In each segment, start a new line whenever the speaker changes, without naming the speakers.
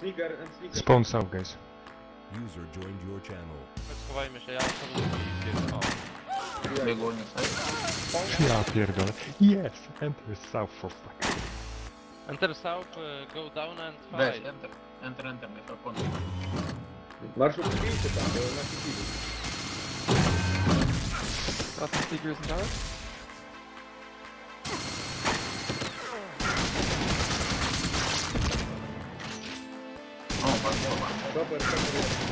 Sneaker and sneaker.
Spawn south, guys.
User joined your channel.
Schowajmy się, ja sobie gdzieś o.
Biegunie sobie.
Ja pierdolę. Yes! Enter south for fuck.
Enter south, uh, go down and
Weź,
fight.
enter. Enter, enter, nie to
Marszu przyjście tam, bo nasi chwili.
Got some figures in tower?
Bardzo ładnie.
Super, super.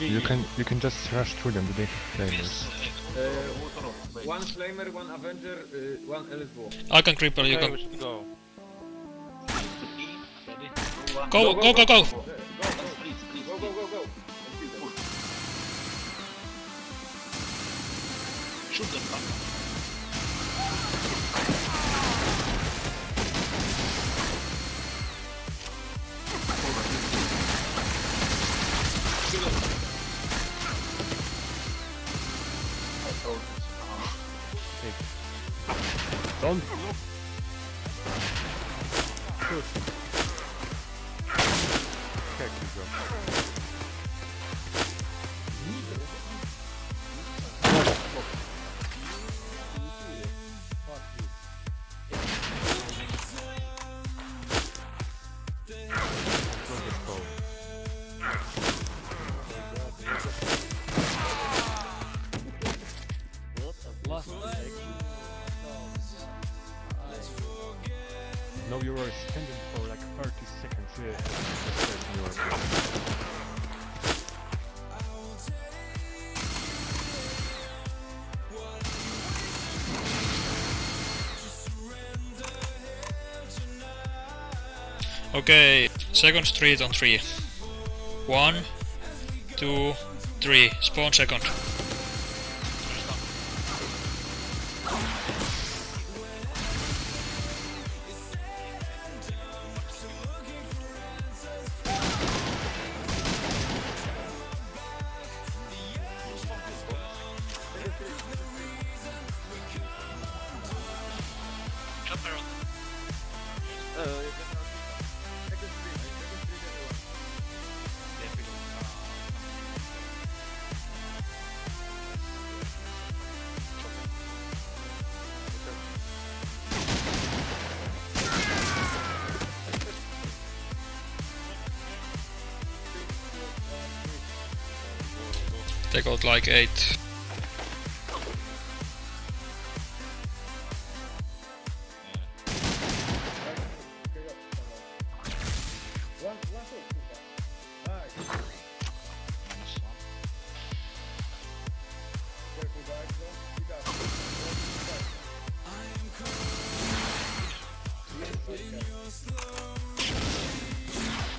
You can you can just rush through them, they have flamers.
Uh, one Flamer, one Avenger, uh, one LSW.
I can cripple, you can.
we should go.
Ready? Two, one.
Go, go, go, go!
Go, go,
Please, please,
go, go,
please.
go, go. And kill them.
Shoot them back. Kill them. You
were standing for like 30 seconds. Were-
Okay, second street on three. One, two, three. Spawn second.
Up.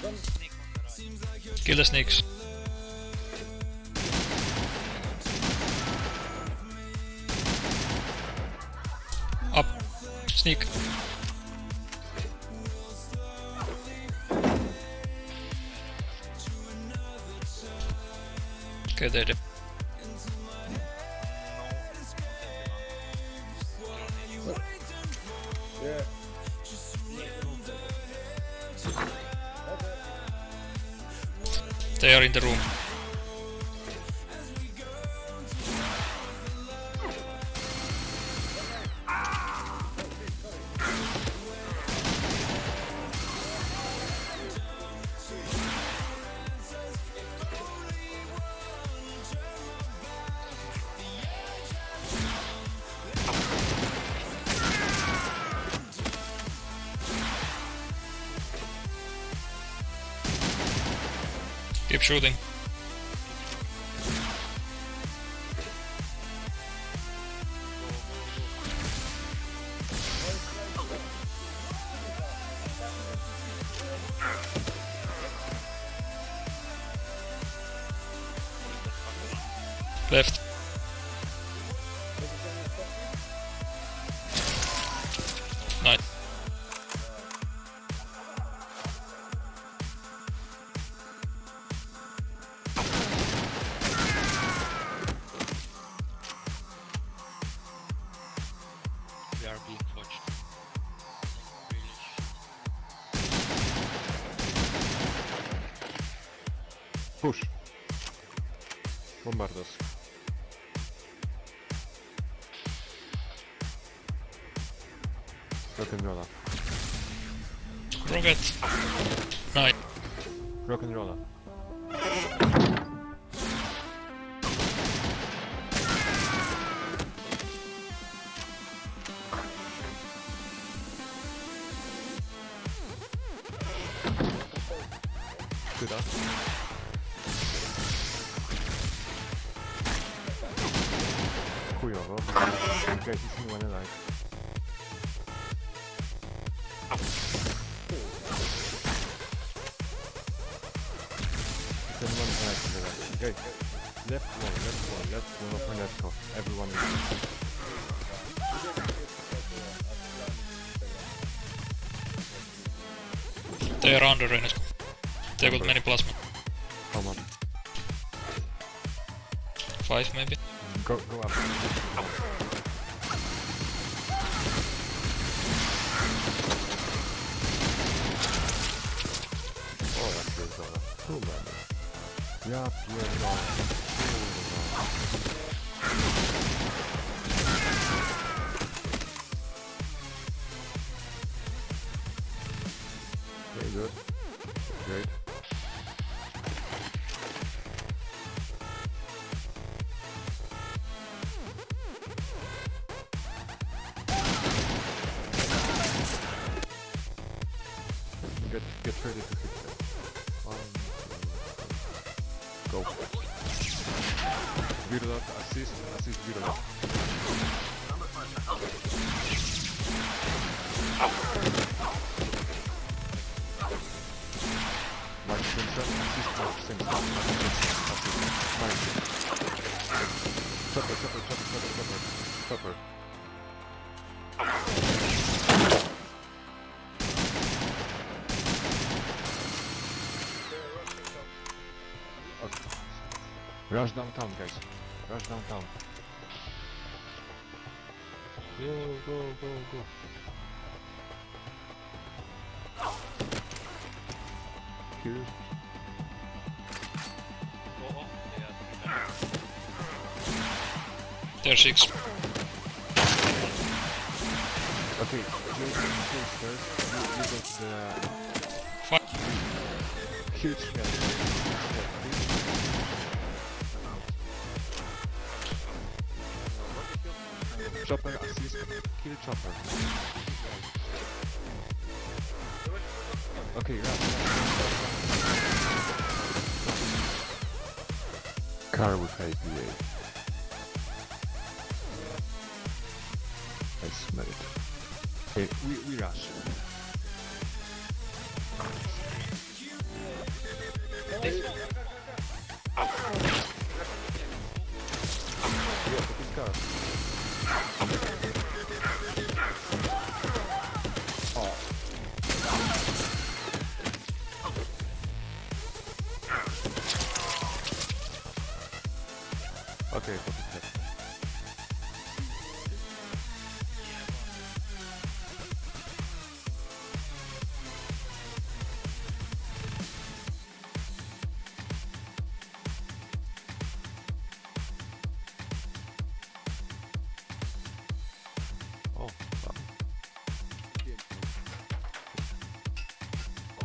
Don't speed up.
Kill the snakes. Sneak. There. there.
Yeah.
They are in the room. Keep shooting.
Push. Bombardos. Rock and
roller. Rocket. Nein.
Rock and
roller. Good. Chujowo. Guys, is anyone alive? Is anyone alive to the right? Guys, left wall, left wall, left wall of Renetko. Everyone is...
They are under it. They got many plasma.
Come on.
Five maybe.
Go, go up. O, ja pierdolę. Numer. Ja pierdolę. Kurwa. Very good. Virulent, assist, assist Virulent. Mike Simpson, assist Mike assist, assist, Mike. Chopper, chopper, chopper, chopper, chopper, chopper. Rush downtown, guys. Rush downtown. Go, go, go, go. Here.
They're six.
Okay, you you first. You, you go to the
Five.
huge head. Chopper assist. Kill chopper. Okay, run. Car with IPA. I smell it. Okay, we, we rush. Yeah, but it's car. Okay,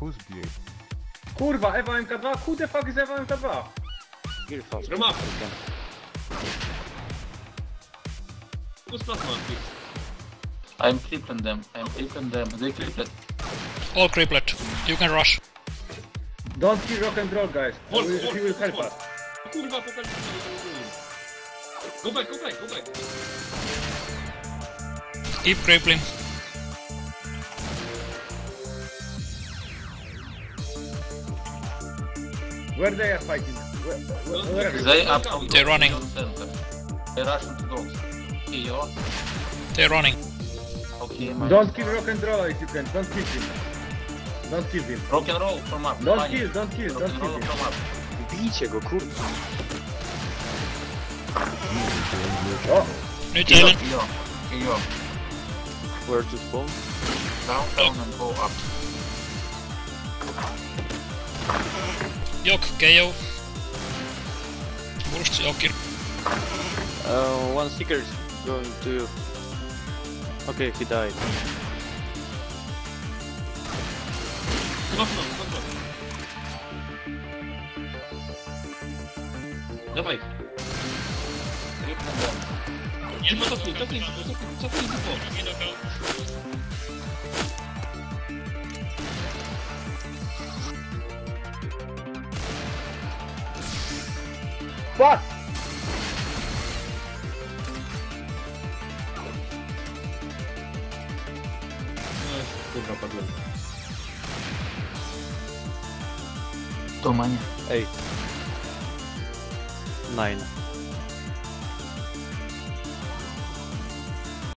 Who's BA?
Kurwa, Ewa MK2? Who the fuck is Ewa MK2?
Roma. Who's plasma, please?
I'm crippling them. I'm crippling them. They crippled.
All creeplet. You can rush.
Don't kill rock and roll, guys. He
Hold,
will,
hold,
he will help
hold.
us.
Kurwa, pokaż Go back, go back, go back.
Keep crippling.
Where they are fighting? Where, where, where are
they up,
they're running.
Center. They rush into dogs. Okay, yo.
They're running.
Okay, man.
Don't kill rock and roll if you can. Don't kill him. Don't kill him.
Rock and roll from up.
Don't kill, don't kill,
Rock
don't kill him.
from up.
Bijcie go, kurwa.
Oh,
New
Okay, yo.
Zealand.
Okay.
Where to spawn?
Down, down, and go up.
Yok, KO. Burszcie okier.
Uh, one seeker is going to you. Okay, he died.
Cofnął, cofnął. Dawaj.
Triple them.
Szybko cofnij, cofnij, szybko, cofnij, cofnij,
Fuck!
Dobra, padłem.
To mania.
Eight. Nine.